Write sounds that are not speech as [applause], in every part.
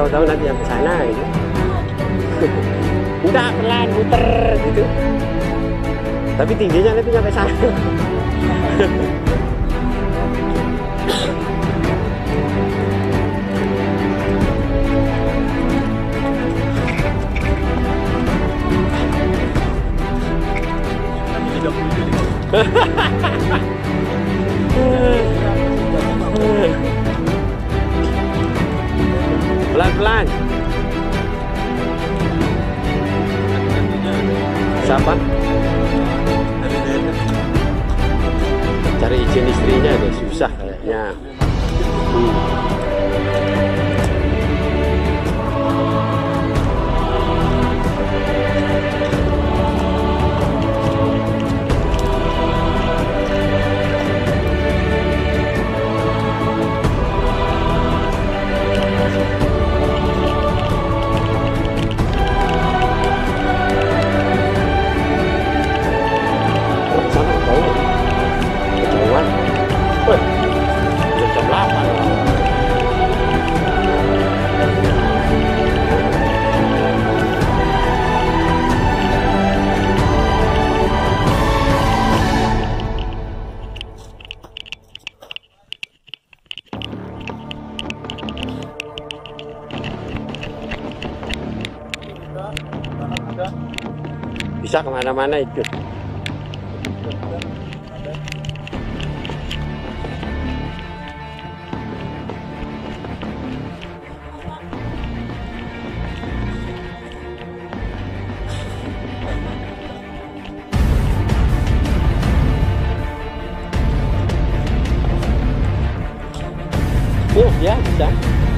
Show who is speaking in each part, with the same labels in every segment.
Speaker 1: tahu-tahu nanti yang ke sana gitu. Enggak pelan muter gitu. Tapi tingginya nanti sampai sana. Pelan-pelan. [laughs] Bisa ke mana-mana itu. Oh ya bisa.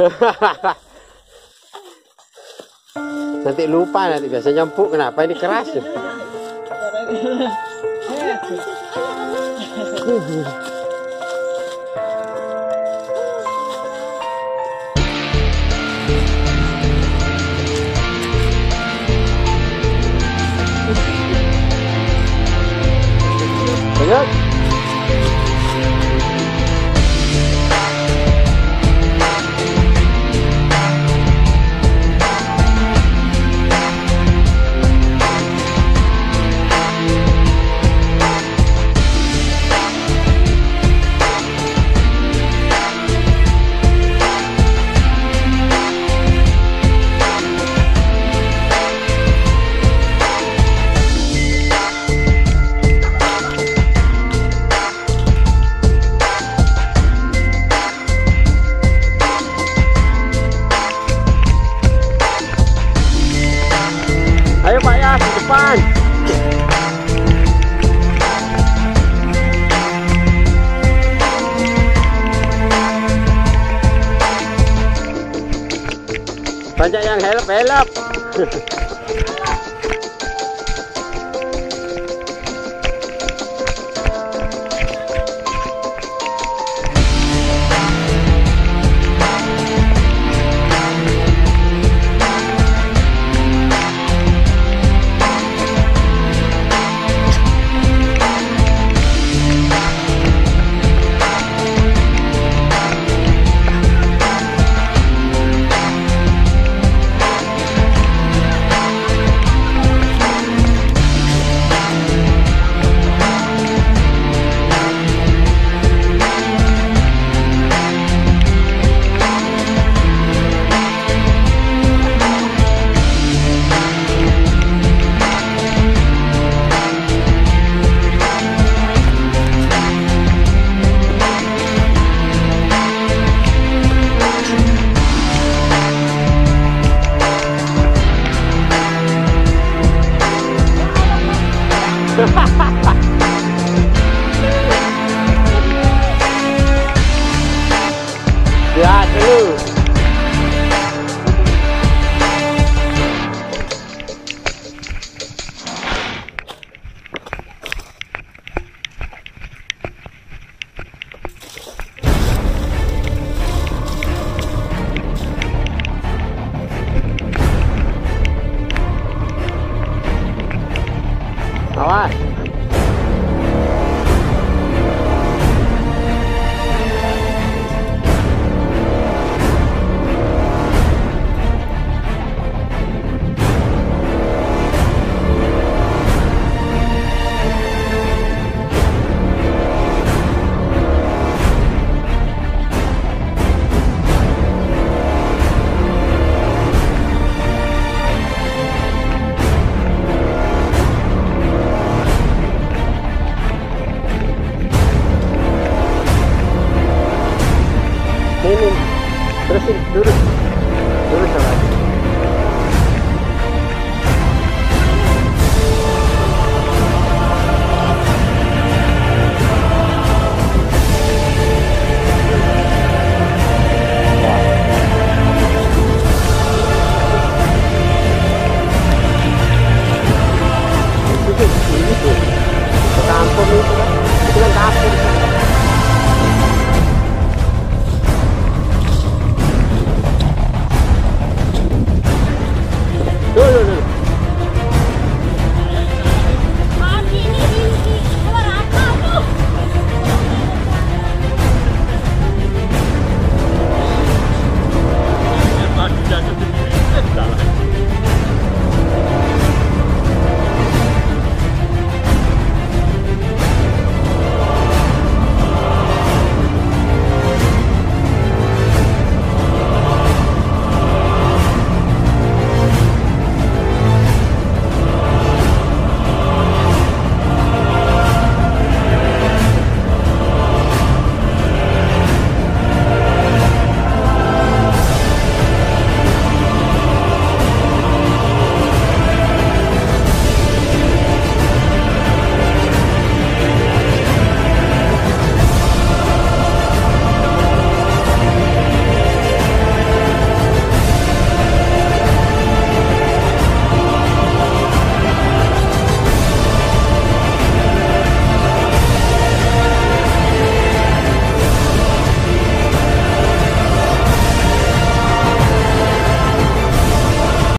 Speaker 1: [laughs]
Speaker 2: nanti
Speaker 1: lupa nanti biasa nyampuk. Kenapa? Ini keras ya. [laughs] banyak yang help help. [laughs] Notice